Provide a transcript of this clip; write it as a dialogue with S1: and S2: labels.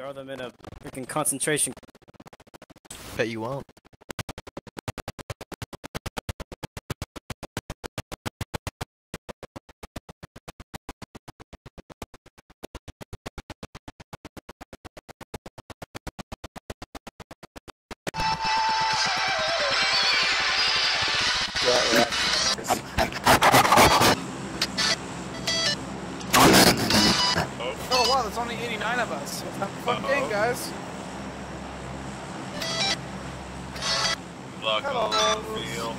S1: Throw them in a freaking concentration.
S2: Bet you won't.
S3: Oh 89 of us. Fun game, guys.
S4: Luck
S3: Hello.
S4: on that field.